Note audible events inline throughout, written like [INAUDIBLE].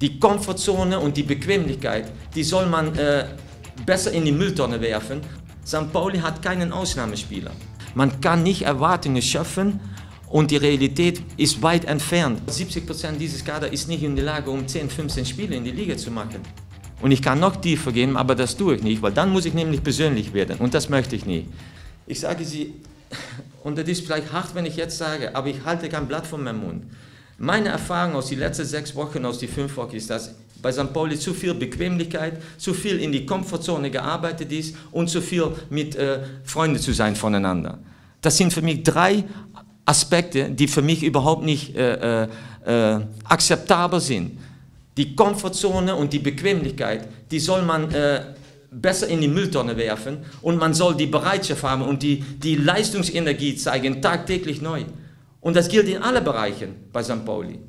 Die Komfortzone und die Bequemlichkeit, die soll man äh, besser in die Mülltonne werfen. St. Pauli hat keinen Ausnahmespieler. Man kann nicht Erwartungen schöpfen und die Realität ist weit entfernt. 70% dieses Kader ist nicht in der Lage, um 10, 15 Spiele in die Liga zu machen. Und ich kann noch tiefer gehen, aber das tue ich nicht, weil dann muss ich nämlich persönlich werden und das möchte ich nicht. Ich sage Sie, [LAUGHS] und das ist vielleicht hart, wenn ich jetzt sage, aber ich halte kein Blatt von meinem Mund. Meine Erfahrung aus den letzten sechs Wochen, aus den fünf Wochen ist, dass bei St. Pauli zu viel Bequemlichkeit, zu viel in die Komfortzone gearbeitet ist und zu viel mit äh, Freunden zu sein voneinander. Das sind für mich drei Aspekte, die für mich überhaupt nicht äh, äh, äh akzeptabel sind. Die Komfortzone und die Bequemlichkeit, die soll man äh, besser in die Mülltonne werfen und man soll die Bereitschaft haben und die, die Leistungsenergie zeigen, tagtäglich neu. Und das gilt in allen Bereichen bei St. Pauli.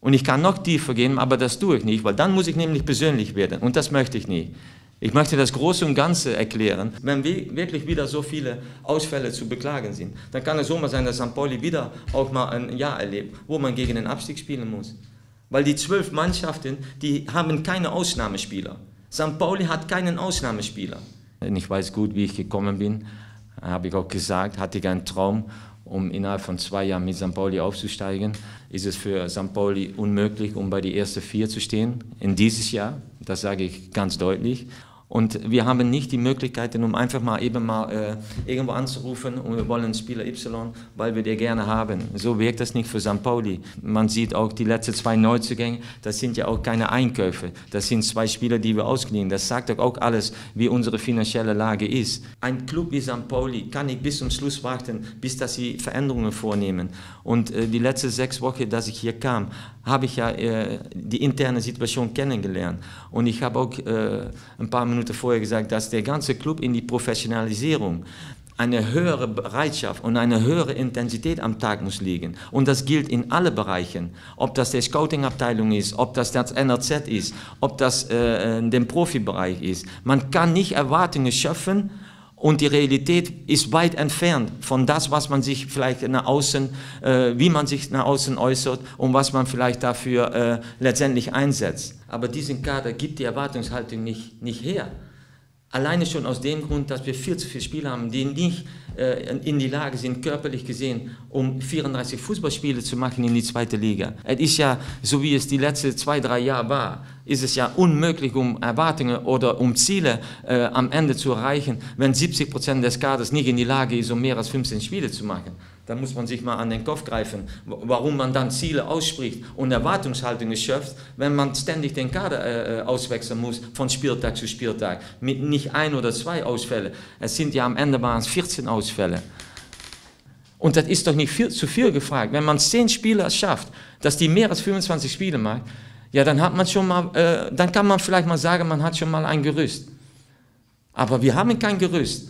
Und ich kann noch tiefer gehen, aber das tue ich nicht, weil dann muss ich nämlich persönlich werden und das möchte ich nicht. Ich möchte das Große und Ganze erklären. Wenn wirklich wieder so viele Ausfälle zu beklagen sind, dann kann es so mal sein, dass St. Pauli wieder auch mal ein Jahr erlebt, wo man gegen den Abstieg spielen muss. Weil die zwölf Mannschaften, die haben keine Ausnahmespieler. St. Pauli hat keinen Ausnahmespieler. Ich weiß gut, wie ich gekommen bin, habe ich auch gesagt, hatte ich einen Traum um innerhalb von zwei Jahren mit St. Pauli aufzusteigen, ist es für St. Pauli unmöglich, um bei die ersten vier zu stehen in dieses Jahr. Das sage ich ganz deutlich. Und wir haben nicht die Möglichkeiten, um einfach mal eben mal äh, irgendwo anzurufen und wir wollen Spieler Y, weil wir den gerne haben. So wirkt das nicht für St. Pauli. Man sieht auch die letzten zwei Neuzugänge, das sind ja auch keine Einkäufe. Das sind zwei Spieler, die wir ausgeliehen. Das sagt doch auch alles, wie unsere finanzielle Lage ist. Ein Club wie St. Pauli kann nicht bis zum Schluss warten, bis dass sie Veränderungen vornehmen. Und äh, die letzten sechs Wochen, dass ich hier kam, habe ich ja äh, die interne Situation kennengelernt. Und ich habe auch äh, ein paar Minuten vorher gesagt, dass der ganze Club in die Professionalisierung eine höhere Bereitschaft und eine höhere Intensität am Tag muss liegen. Und das gilt in allen Bereichen. Ob das der Scouting-Abteilung ist, ob das das NRZ ist, ob das äh, äh, der Profibereich ist. Man kann nicht Erwartungen schöpfen, und die Realität ist weit entfernt von das, was man sich vielleicht nach außen, äh, wie man sich nach außen äußert und was man vielleicht dafür äh, letztendlich einsetzt. Aber diesen Kader gibt die Erwartungshaltung nicht, nicht her. Alleine schon aus dem Grund, dass wir viel zu viele Spieler haben, die nicht äh, in die Lage sind, körperlich gesehen, um 34 Fußballspiele zu machen in die zweite Liga. Es ist ja, so wie es die letzten zwei, drei Jahre war, ist es ja unmöglich, um Erwartungen oder um Ziele äh, am Ende zu erreichen, wenn 70 Prozent des Kaders nicht in die Lage ist, um mehr als 15 Spiele zu machen. Da muss man sich mal an den Kopf greifen, warum man dann Ziele ausspricht und Erwartungshaltungen schöpft, wenn man ständig den Kader äh, äh, auswechseln muss von Spieltag zu Spieltag, mit nicht ein oder zwei Ausfällen. Es sind ja am Ende waren es 14 Ausfälle. Und das ist doch nicht viel, zu viel gefragt. Wenn man 10 Spieler schafft, dass die mehr als 25 Spiele machen, ja, dann hat man schon mal, äh, dann kann man vielleicht mal sagen, man hat schon mal ein Gerüst. Aber wir haben kein Gerüst.